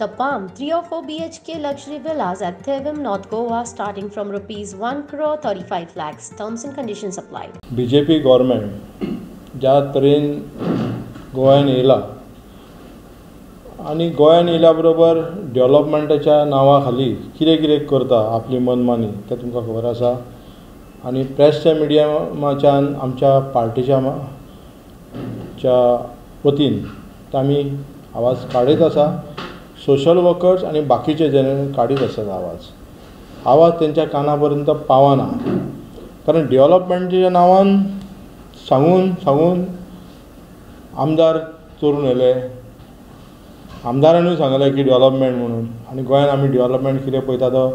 The Palm, 3 or 4 BHK luxury villas at Thevim, North Goa, starting from rupees 1 crore 35 lakhs. Terms and conditions apply. B J P ज्या तरेन गोंयान येयला आनी गोंयान येयल्या बरोबर डेवलॉपमेंटाच्या नांवा खाली कितें कितें करता आपली मनमानी तें तुमकां खबर आसा आनी प्रेसच्या मिडियमाच्यान आमच्या पार्टीच्या च्या वतीन ते आमी आवाज काडीत आसा सोशल वर्कर्स आनी बाकीचे जन काडीत आसात आवाज. आवाज तेंच्या काना पर्यंत पावना. कारण डेवलॉपमेंटाच्या नांवान सांगून सांगून आमदार चोरून येले आमदारानूय सांगलें की डेवलॉपमेंट म्हणून. आनी गोंयांत आमी डेवलॉपमेंट कितें पळयता तो?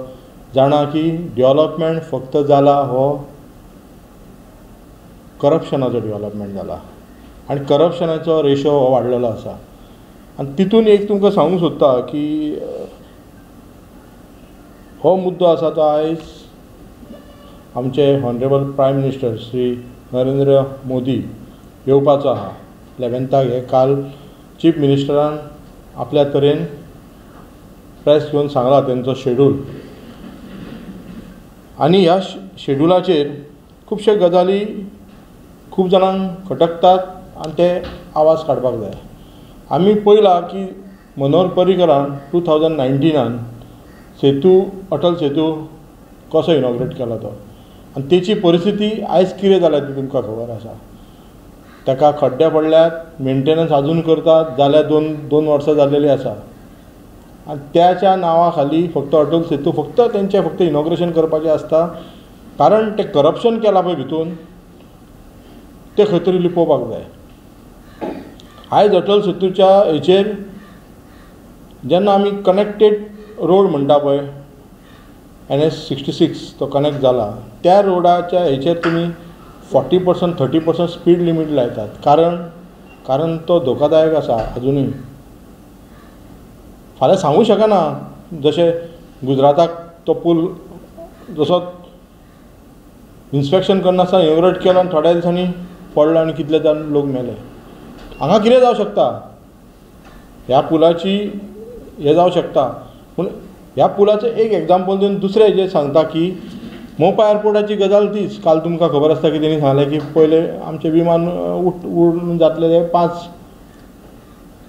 जाणा की डेवलॉपमेंट फक्त जाला हो करप्शनाचो डेवलॉपमेंट जाला. आनी करप्शनाचो रेशो हो वाडलेलो आसा. आनी तितून एक तुमकां सांगूंक सोदता की हो मुद्दो आसा तो आयज आमचे honourable prime minister Shri Narendra Modi येवपाचो आहा. इलेवेंथाक हे काल चीफ मिनिस्टरान आपल्या तरेन प्रेस घेवन सांगला तेंचो शेड्यूल आनी ह्या शेड्युलाचेर खुबशे गजाली खूब जाणांक खटकतात आनी ते आवाज काडपाक जाय. आमी पळयलां की मनोहर पर्रीकरान टू थावजंड नायन्टिनान सेतू अटल सेतू कसो इनॉग्रेट केला तो? आनी तेची परिस्थिती आयज कितें जाल्या ती तुमकां खबर आसा ताका खड्डे पडल्यात मेंटेनन्स आजून करतात जाल्यार दोन दोन वर्सां जालेलीं आसा आनी त्याच्या नांवा खाली फक्त अटल सेतू फक्त तेंचें फक्त इनॉग्रेशन करपाचें आसता कारण तें करप्शन केलां पळय भितून तें खंय तरी लिपोवपाक जाय. आयज अटल सेतूच्या हेचेर जेन्ना आमी कनेक्टेड रोड म्हणटा पळय एन एस सिक्स्टी सिक्स तो कनेक्ट जाला. त्या रोडाच्या हेचेर तुमी forty percent thirty percent speed limit लायतात कारण कारण तो धोकादायक आसा अजुनूय फाल्यां सांगूं शकना जशें गुजराताक तो पूल जसो इन्स्पेक्शन करनासतना इनॉग्रेट केलो आनी थोड्या दिसांनी पडलो आनी कितले जाण लोक मेले. हांगा कितें जावं शकता. ह्या पुलाची हें जावं शकता. पूण ह्या पुलाचें एक एग्जाम्पल दिवन दुसरें हेजेर सांगता की मोपा एअरपोर्टाची गजाल तीच. काल तुमकां खबर आसता की तेणी सांगलें की पयले आमचें विमान उठ उडून जातलें तें पांच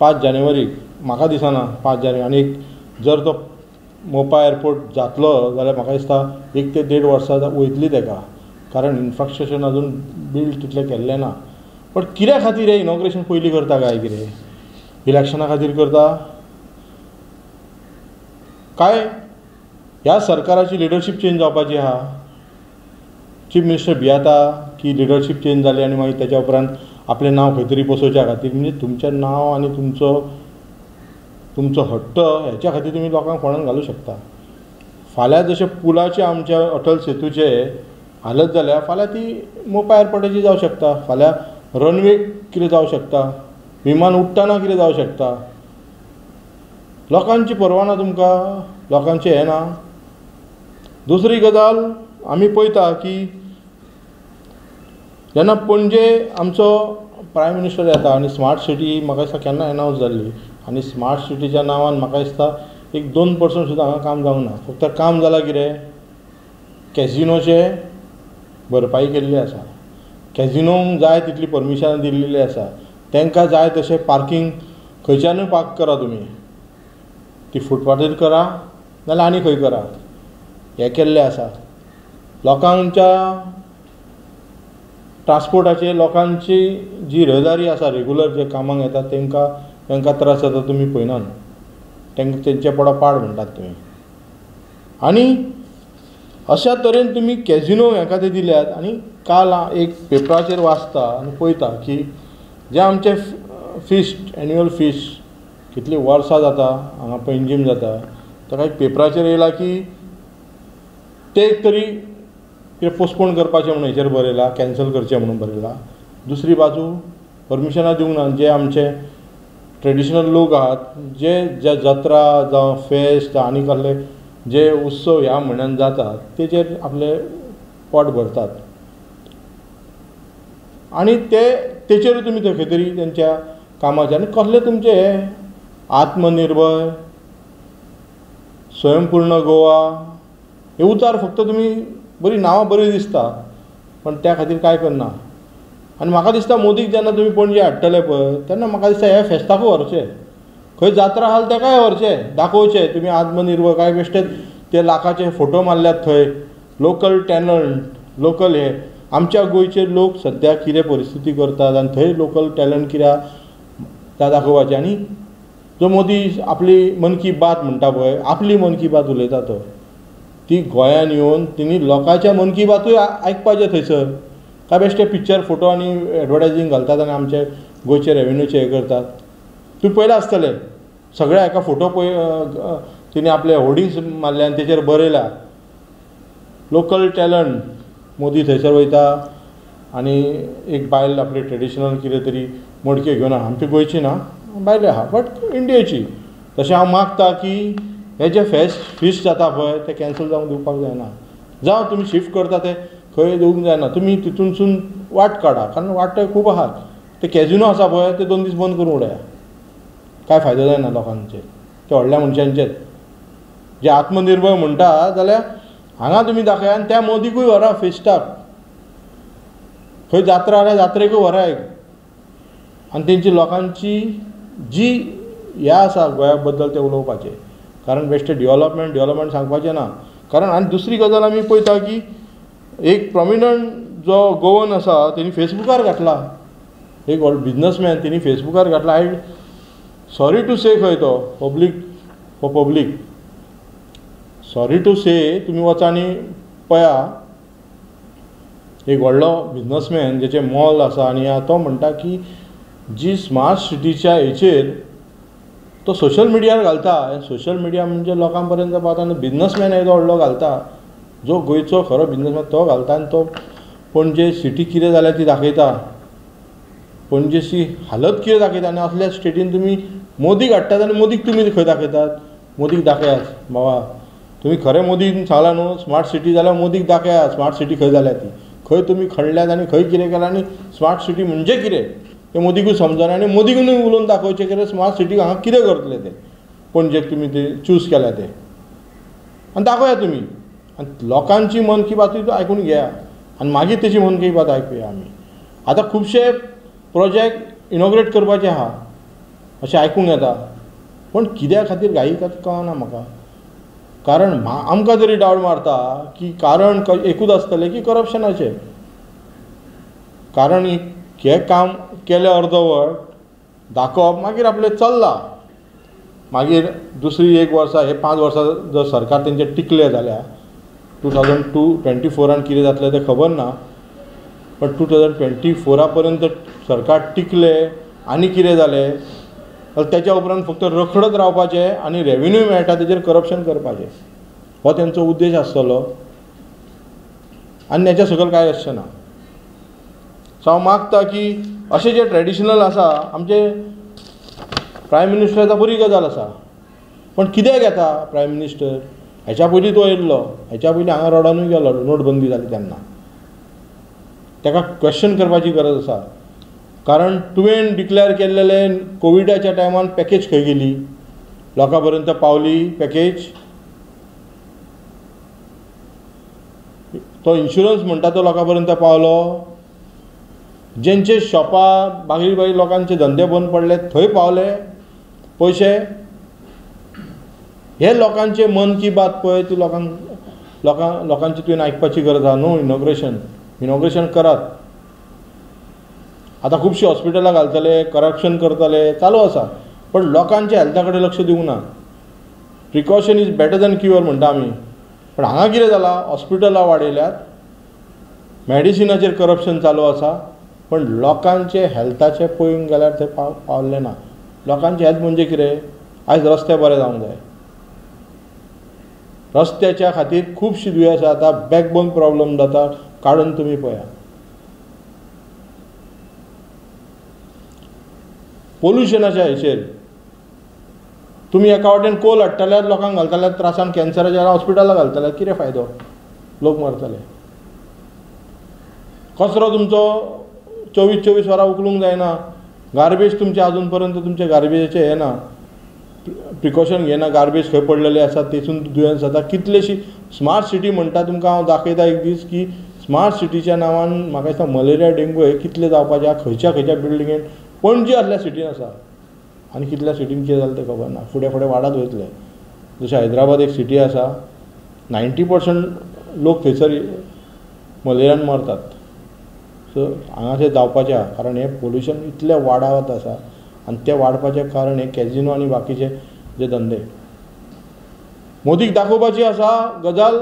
पांच जानेवारीक म्हाका दिसना पांच जानेवारी. आनीक जर तो मोपा एअरपोर्ट जातलो जाल्यार म्हाका दिसता एक ते देड वर्सां वयतली तेका. कारण इन्फ्रास्ट्रक्चर अजून बिल्ड तितलें केल्लें ना. बट कित्या खातीर हें इनॉग्रेशन पयलीं करता काय कितें इलेक्शना खातीर करता? काय? ह्या सरकाराची लिडरशीप चेंज जावपाची आहा चीफ मिनिस्टर भियाता की लिडरशीप चेंज जाली आनी मागीर तेच्या उपरांत आपलें नांव खंय तरी बसोवच्या खातीर. म्हणजे तुमचें नांव आनी तुमचो तुमचो हट्ट हेच्या खातीर तुमी लोकांक फोंडान घालूं शकता. फाल्यां जशें पुलाचे आमच्या अटल सेतूचे हालत जाल्या फाल्यां ती मोपा एअरपोर्टाची जावं शकता. फाल्यां रनवे कितें जावं शकता विमान उडटाना कितें जावं शकता. लोकांची पर्वा ना तुमकां लोकांचें हें ना. दुसरी गजाल आमी पळयता की जेन्ना पणजे आमचो प्रायम मिनिस्टर येता आनी स्मार्ट सिटी म्हाका दिसता केन्ना एनावन्स जाल्ली. आनी स्मार्ट सिटीच्या नांवान म्हाका दिसता एक दोन पर्संट सुद्दां हांगा काम जावंक ना. फक्त काम जालां कितें? कॅझिनोचे भरपाई केल्ली आसा. कॅझिनोंक जाय तितली परमिशनां दिल्लेली आसा तांकां जाय तशें पार्कींग खंयच्यानूय पार्क करा तुमी ती फुटपाथार करा नाल्यार आनी खंय करा? हें केल्लें आसा लोकांच्या ट्रान्सपोर्टाचेर लोकांची जी रहदारी आसा रेगुलर जे कामांक येता तांकां तांकां त्रास जाता तुमी पळयनात तांकां तेंचे पोडा पाड म्हणटात तुमी आनी अशा तरेन तुमी कॅझिनो हेका ते दिल्यात आनी काल हांव एक पेपराचेर वाचता आनी पळयता की जे आमचे फिस्ट एन्युअल फिस्ट कितलीं वर्सां जाता हांगा पैंजीम जाता ताका एक पेपराचेर येयला की ते एक तरी कितें पोस्टपोन करपाचें म्हणून हेचेर बरयलां कॅन्सल करचें म्हणून बरयलां. दुसरी बाजू परमिशनां दिवंक ना जे आमचे ट्रेडिशनल लोक आहात जे ज्या जात्रा जावं फेस्त जावं आनी कसले जे उत्सव ह्या म्हयन्यान जातात तेचेर आपले पोट भरतात. आनी ते तेचेरूय तुमी खंय तरी तेंच्या कामाचे आनी कसले तुमचे? हे आत्मनिर्भर स्वयंपूर्ण गोवा हे उतार फक्त तुमी बरी नांवां बरी दिसता पण त्या खातीर कांय करना आनी म्हाका दिसता मोदीक जेन्ना तुमी पणजे हाडटले पळय तेन्ना म्हाका दिसता हे फेस्ताकूय व्हरचे. खंय जात्रा हाल तेकाय व्हरचे? दाखोवचे. तुमी आत्मनिर्भर काय बेश्टे ते लाखाचे फोटो मारल्यात थंय. लोकल टॅलंट लोकल हे. आमच्या गोंयचे लोक सद्या कितें परिस्थिती करतात आनी थंय लोकल टॅलंट कित्याक त्या दाखोवपाचें? आनी जो मोदी आपली मन की बात म्हणटा पळय आपली मन की बात उलयता तो. ती गोंयान येवन तेणी लोकांच्या मन की बातूय आयकपाचें थंयसर काय बेश्टे पिक्चर फोटो आनी एडवर्टायजींग घालतात आनी आमचे गोंयचे रेवेन्यूचे हे करतात. तुमी पयलें आसतलें. सगळ्या हाका फोटो पळय तिणें आपले होर्डिंग्स मारले आनी तेचेर बरयल्या लोकल टॅलंट मोदी थंयसर वयता आनी एक बायल आपली ट्रेडिशनल कितें तरी मडक्यो घेवन आमची गोंयची ना बायले आहा बट इंडियेची तशें हांव मागता की हे जें फेस्ट फिस्ट जाता पळय तें कॅन्सल जावंक दिवपाक जायना. जावं तुमी शिफ्ट करता तें खंय दिवंक जायना. तुमी तितूनसून वाट काडा कारण वाट खूब आहात. ते कॅजिनो आसा पळय ते दोन दीस बंद करून उडया. कांय फायदो जायना लोकांचेर ते व्हडल्या मनशांचेच. जे आत्मनिर्भर म्हणटा जाल्यार हांगा तुमी दाखय आनी त्या मोदीकूय व्हरा फेस्टाक. खंय जात्रा जाल्यार जात्रेकूय व्हरा एक. आनी तेंची लोकांची जी हें आसा गोंया बद्दल तें उलोवपाचें. कारण बेश्टें डिवलॉपमेंट डेवलपमेंट सांगपाचें ना. कारण आनी दुसरी गजाल आमी पळयता की एक प्रॉमिनंट जो गोवन आसा तेणी फेसबुकार घातला. एक व्हड बिजनसमॅन तेणी फेसबुकार घातला. आय सॉरी टू से खंय तो public for public. Sorry to say तुमी वचा आनी पळया एक व्हडलो बिजनसमॅन जेचें मॉल आसा आनी तो म्हणटा की जी स्मार्ट सिटीच्या हेचेर तो सोशल मिडियार घालता. सोशल मिडिया म्हणजे लोकां पर्यंत पावता आनी बिजनसमॅन येदो व्हडलो घालता. जो गोंयचो खरो बिजनसमॅन तो घालता आनी तो पणजे सिटी कितें जाल्या ती दाखयता. पणजेची हालत कितें दाखयता आनी असल्या स्टेटीन तुमी मोदीक हाडटात आनी मोदीक तुमी खंय दाखयतात? मोदीक दाखयात. बाबा तुमी खरें मोदीन सांगलां न्हू स्मार्ट सिटी जाल्यार मोदीक दाखया स्मार्ट सिटी खंय जाल्या ती? खंय तुमी खणल्यात आनी खंय कितें केलां आनी स्मार्ट सिटी म्हणजे कितें तें मोदीकूय समजना आनी मोदीकूय उलोवन दाखोवचें कितें स्मार्ट सिटीक हांगा कितें करतले ते? पणजेक तुमी ते चूज केल्या ते? आनी दाखोया तुमी आनी लोकांची मन की बातूय आयकून घेया. आनी मागीर तेची मन की बात आयकुया आमी आतां खुबशे प्रोजेक्ट इनॉग्रेट करपाचे आहा. अशें आयकूंक येता. पूण कित्या खातीर घाई कळना म्हाका. कारण आमकां जरी डावट मारता की कारण एकूच आसतलें की करप्शनाचें कारण हें काम केलें अर्दवट दाखोवप मागीर आपलें चल्लां. मागीर दुसरी एक वर्सा हे पांच वर्सां जर सरकार तेंचें टिकलें जाल्यार टू थावजंड टू ट्वेंटी फोरान कितें जातलें तें खबर ना पण टू थावजंड ट्वेंटी फोरा पर्यंत सरकार टिकलें आनी कितें जालें? तेच्या उपरांत फक्त रखडत रावपाचें आनी रेवेन्यू मेळटा तेजेर करप्शन करपाचें. हो तेंचो उद्देश आसतलो आनी हेच्या सकयल कांय आसचें ना? सो हांव मागता की अशें जे ट्रेडिशनल आसा आमचे प्रायम मिनिस्टराचा बरी गजाल आसा पण कित्याक येता प्रायम मिनिस्टर हेच्या पयलीं तो येयल्लो हेच्या पयलीं हांगा रोडानूय गेलो. नोटबंदी जाली तेन्ना ताका क्वेश्चन करपाची गरज आसा कारण तुवें डिक्लेअर केल्लेले कोविडाच्या टायमान पॅकेज खंय गेली? लोकां पर्यंत पावली पॅकेज तो इन्शुरन्स म्हणटा तो लोकां पर्यंत पावलो. जेंचे शॉपां बागरी बागरी लोकांचे धंदे बंद पडले थंय पावले. पयशे हे लोकांचे मन की बात पळय ती लोकांक लोकां लोकांची तुवें आयकपाची गरज आहा न्हू? इनॉग्रेशन इनॉग्रेशन करात. आतां खुबशीं हॉस्पिटलां घालतले करप्शन करतले चालू आसा पण लोकांच्या हेल्था कडेन लक्ष दिवंक ना. Precaution is better than cure म्हणटा आमी पण हांगा कितें जालां हॉस्पिटलां वाडयल्यात मॅडिसिनाचेर करप्शन चालू आसा पण लोकांचे हेल्थाचे पळोवंक गेल्यार थंय पाव पावल्ले ना. लोकांचे हेल्थ म्हणजे कितें आयज रस्ते बरे जावंक जाय. रस्त्याच्या खातीर खुबशीं दुयेंसां जाता बॅकबोन प्रॉब्लम जाता. काडून तुमी पळयात पोल्युशनाच्या हेचेर. तुमी एका वाटेन कोल हाडटल्यार लोकांक घालतल्यार त्रासान कॅन्सराच्या हॉस्पिटलां घालतल्यार कितें फायदो? लोक मरतले. कचरो तुमचो चोवीस चोवीस वरां उखलूंक जायना. गार्बेज तुमचे आजून पर्यंत तुमचे गार्बेजाचे हें ना. प्रिकॉशन घेना गार्बेज खंय पडलेले आसा तेतून दुयेंस जाता. कितलेशी स्मार्ट सिटी म्हणटा तुमकां हांव दाखयता एक दीस की स्मार्ट सिटीच्या नांवान म्हाका दिसता मलेरिया डेंगू हे कितले जावपाचे आहा खंयच्या खंयच्या बिल्डिंगेन पणजे असल्या सिटीन आसा आनी कितल्या सिटीन कितें जालें तें खबर ना. फुडें फुडें वाडत वयतले. जशें हैदराबाद एक सिटी आसा नायन्टी पर्संट लोक थंयसर मलेरियान मरतात. सो हांगासर जावपाचें आहा कारण हें पोल्युशन इतलें वाडावत आसा आनी तें वाडपाचें कारण हें कॅजिनो आनी बाकीचे जे धंदे. मोदीक दाखोवपाची आसा गजाल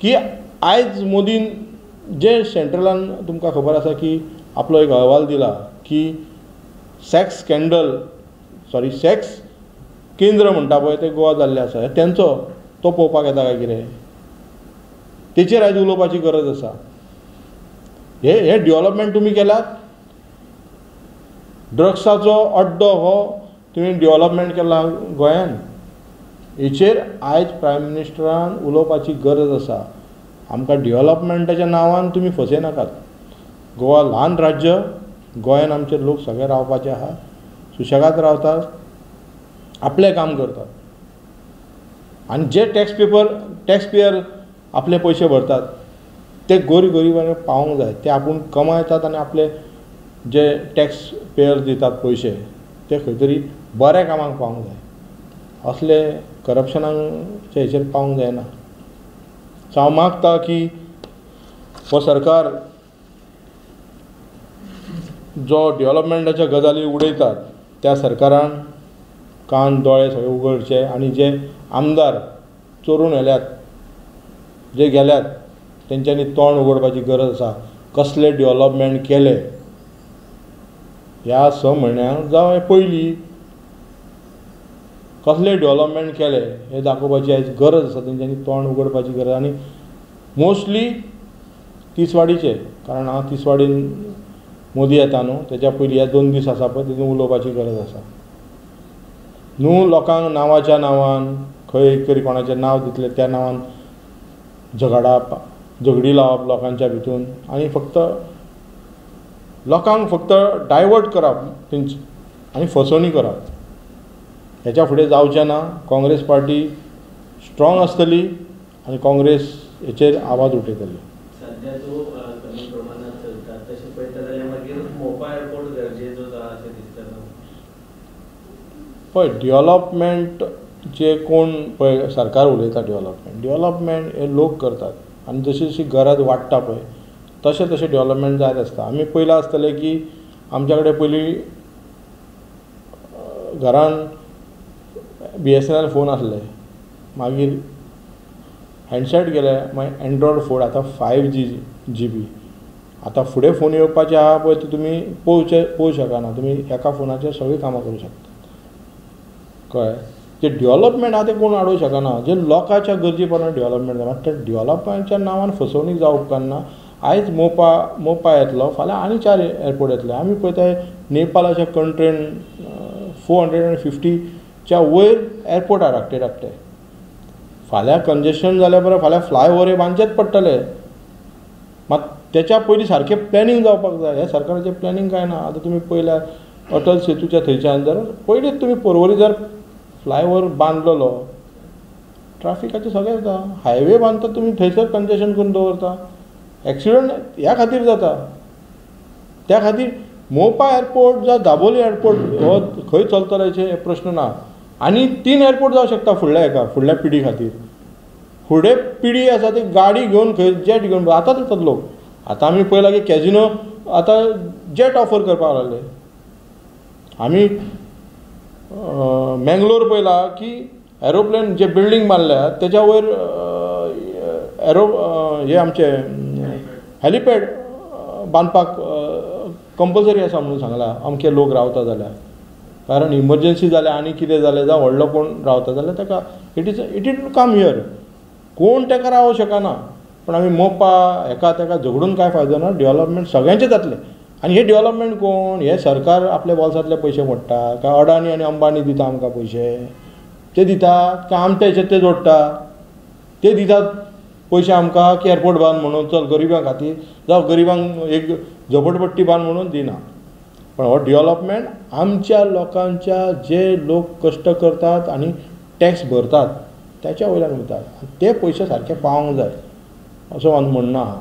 की आयज मोदीन जे सेंट्रलान तुमकां खबर आसा की आपलो एक अहवाल दिला की सॅक्स स्कॅन्डल सॉरी सॅक्स केंद्र म्हणटा पळय ते गोवा जाल्लें आसा. तेंचो तो पळोवपाक येता काय कितें? तेचेर आयज उलोवपाची गरज आसा. हे हे डेवलॉपमेंट तुमी केल्यात ड्रग्साचो अड्डो हो तुमी डेवलॉपमेंट केला गोंयान. हेचेर आयज प्रायम मिनिस्टरान उलोवपाची गरज आसा. आमकां डेवलॉपमेंटाच्या नांवान तुमी फसयनाकात. गोवा ल्हान राज्य गोंयान आमचे लोक सगळे रावपाचे आहा. सुशेगाद रावतात आपलें काम करतात. आनी जे टॅक्स पेपर टॅक्स पेयर आपले पयशे भरतात ते गोरी गरिबांक पावूंक जाय. ते आपूण कमायतात आनी आपले जे टॅक्स पेयर दितात पयशे ते खंय तरी बऱ्या कामाक पावंक जाय. असले करप्शनांच्या हेचेर पावूंक जायना. सो हांव मागता की हो सरकार जो डेवलपमेंटाच्या गजाली उडयतात त्या सरकारान कान दोळे सगळे उगडचे आनी जे आमदार चोरून व्हेल्यात जे गेल्यात तेंच्यांनी तोंड उगडपाची गरज आसा कसले डेवलॉपमेंट केले? ह्या स म्हयन्यांक जावं हे पयलीं कसले डेवलपमेंट केले? हे दाखोवपाची आयज गरज आसा तेंच्यांनी तोंड उगडपाची गरज. आनी मोस्टली तिसवाडीचे. कारण हांव तिसवाडीन मोदी येता न्हू? तेच्या पयलीं हे दोन दीस आसा पळय तितून उलोवपाची गरज आसा. न्हू लोकांक नांवाच्या नांवान खंय एक तरी कोणाचें नांव दितलें त्या नांवान झगडाप झगडी लावप लोकांच्या भितून आनी फक्त लोकांक फक्त डायवर्ट करप तेंची आनी फसवणी करप. हेच्या फुडें जावचें ना. काँग्रेस पार्टी स्ट्रॉंग आसतली आनी काँग्रेस हेचेर आवाज उठयतली सध्या जो अ, कमी प्रमाणात चलता तशें पळयता जाल्यार मागीर मोपा एअरपोर्ट गरजेचो आसा अशें दिसता न्हू पळय डेवलॉपमेंट जे कोण पळय सरकार उलयता डेवलपमेंट डेवलपमेंट हे लोक करतात. आनी जशी जशी गरज वाडटा पळय तशें तशें डेवलपमेंट जायत आसता आमी पयलां आसतलें की आमच्या कडेन पयलीं घरान B S N L phone आसले. मागीर हँडसेट गेले मागीर एन्ड्रॉयड फोन आतां फायव जी जी बी आतां फुडें फोन येवपाचे आहा पळय ते तुमी पळोवचे पळोवंक शकना. तुमी एका फोनाचेर सगळीं कामां करूं शकता. कळ्ळें जे डेवलपमेंट आहा तें कोण हाडूंक शकना जे लोकांच्या गरजे प्रमाणे डेवलपमेंट मात त्या डेवलपमेंटच्या नांवान फसवणूक जावं उपकारना आयज मोपा मोपा येतलो फाल्यां आनी चार एअरपोर्ट येतले. आमी पळयताय नेपालाच्या कंट्रेन फोर हंड्रेड एण्ड फिफ्टीच्या वयर एअरपोर्ट आहा धाकटे धाकटे फाल्यां कंजेशन जाल्या बरें फाल्यां फ्लाय ओवर बांदचेच पडटले मात तेच्या पयलीं सारकें प्लॅनिंग जावपाक जाय. हे सरकाराचें प्लॅनिंग कांय ना आतां तुमी पळयल्यार अटल सेतूच्या थंयच्यान जर पयलींच तुमी पर्वरी जर फ्लायओवर बांदलेलो ट्राफिकाचें सगळें जाता हायवे बांदता तुमी थंयसर कंजेशन करून दवरता. एक्सिडंट ह्या खातीर जाता. त्या खातीर मोपा एअरपोर्ट जावं दाबोली एअरपोर्ट हो खंय चलतलेचे हे प्रश्न ना. आनी तीन एअरपोर्ट जावं शकता फुडल्या हेका फुडल्या पिढी खातीर. फुडें पिढी आसा ती गाडी घेवन खंय जेट घेवन आतांच येतात लोक आतां आमी पळयलां की कॅजिनो आतां जेट ऑफर करपाक लागले. आमी मँगलोर पळयला की एरोप्लेन जे बिल्डींग बांदल्या तेज्या वयर एरो हे आमचे हॅलिपॅड बांदपाक कंपल्सरी आसा म्हणून सांगलां. अमके लोक रावता जाल्यार कारण इमर्जन्सी जाल्यार आनी कितें जालें जावं व्हडलो कोण रावता जाल्यार ताका it is it it come here कोण ताका रावूं शकना? पूण आमी मोपा हेका तेका झगडून कांय फायदो ना डेवलपमेंट सगळ्यांचें जातलें आनी हे डेवलपमेंट कोण? हे सरकार आपल्या बोल्सांतले पयशे मोडटा काय अडानी आनी अंबानी दिता आमकां पयशे ते दितात. काय आमच्या हेचेर ते जोडटा ते दितात पयशे आमकां की एअरपोर्ट बांद म्हणून. चल गरिबां खातीर. जावं गरिबांक एक झोपडपट्टी बांद म्हणून दिना. पण हो डेव्हलपमेंट आमच्या लोकांच्या जे लोक कश्ट करतात आनी टॅक्स भरतात त्याच्या वयल्यान वयतात ते पयशे सारके पावोंक जाय. असो म्हाजें म्हणणं आहा.